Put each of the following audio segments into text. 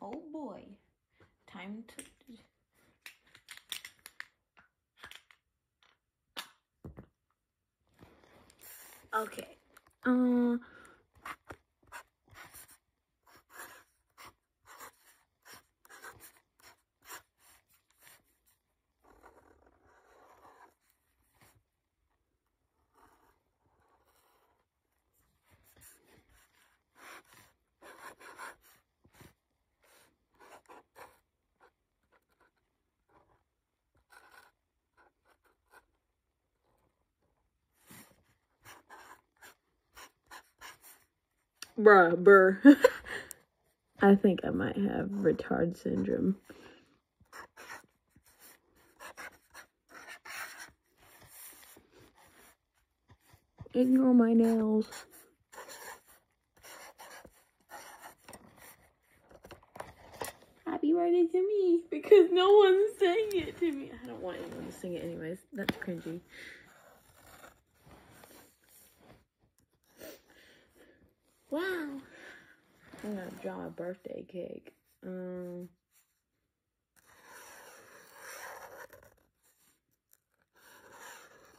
Oh boy. Time to Okay. Uh Bruh. I think I might have retard syndrome. Ignore my nails. Happy birthday to me because no one's saying it to me. I don't want anyone to sing it anyways. That's cringy. Wow. I'm gonna draw a birthday cake. Um.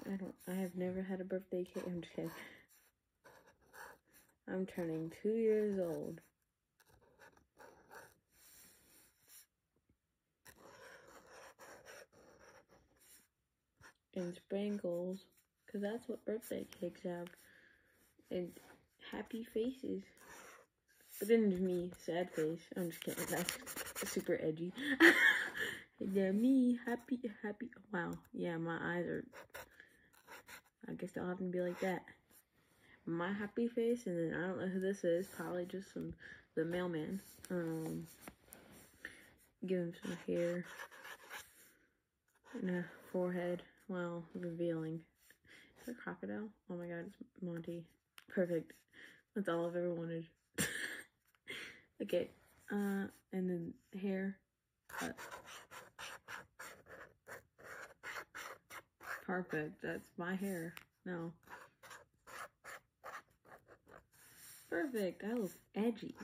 I don't. I have never had a birthday cake. I'm just kidding. I'm turning two years old. And sprinkles, because that's what birthday cakes have. And happy faces. But then there's me, sad face. I'm just kidding. That's super edgy. yeah, me, happy, happy. Wow. Yeah, my eyes are. I guess they'll have to be like that. My happy face, and then I don't know who this is. Probably just some the mailman. Um, give him some hair and a forehead. Wow, revealing. Is that crocodile? Oh my god, it's Monty. Perfect. That's all I've ever wanted. okay, uh, and then hair. Cut. Perfect. That's my hair. No. Perfect. I look edgy.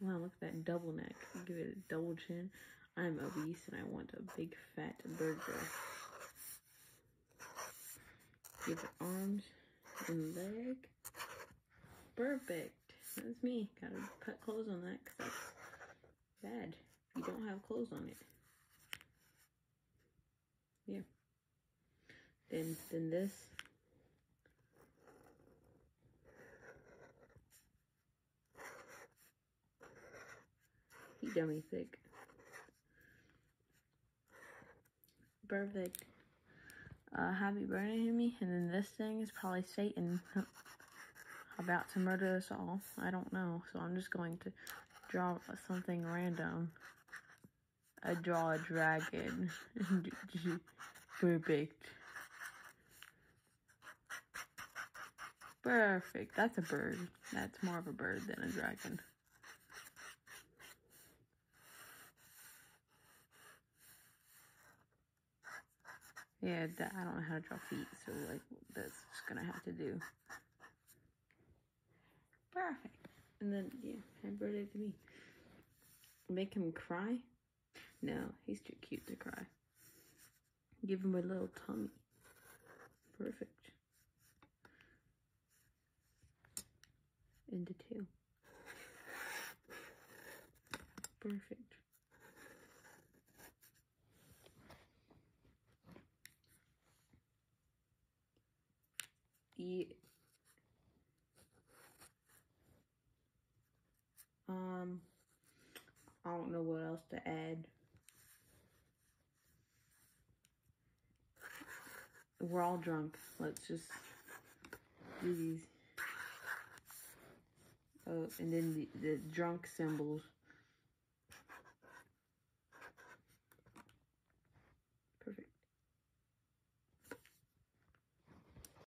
Wow, look at that double neck. Give it a double chin. I'm obese and I want a big fat burger. Give it arms and leg. Perfect. That's me. Gotta put clothes on that because that's bad. You don't have clothes on it. Yeah. Then, then this. He dummy thick. Perfect. Uh, happy birthday to me. And then this thing is probably Satan about to murder us all. I don't know. So I'm just going to draw something random. I draw a dragon. Perfect. Perfect. That's a bird. That's more of a bird than a dragon. Yeah, I don't know how to draw feet, so like that's just gonna have to do. Perfect. And then yeah, happy birthday to me. Make him cry? No, he's too cute to cry. Give him a little tummy. Perfect. A tail. Perfect. Yeah. I don't know what else to add. We're all drunk. Let's just do these. Oh, and then the, the drunk symbols.